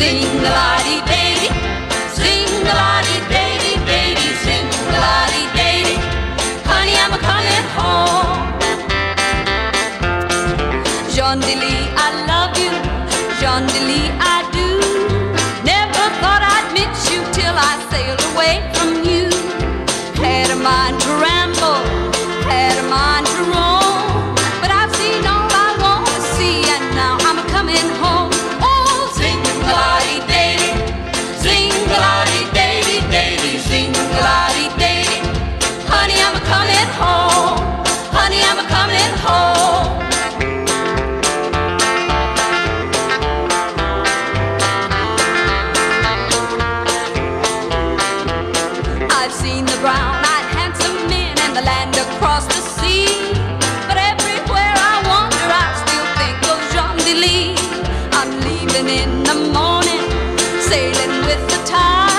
Sing la dee day, sing la dee day, day, sing la dee day. Honey, I'm a coming home. John DeLee, brown-eyed handsome men in the land across the sea. But everywhere I wander, I still think of John DeLee. I'm leaving in the morning, sailing with the tide.